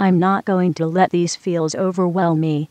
I'm not going to let these feels overwhelm me.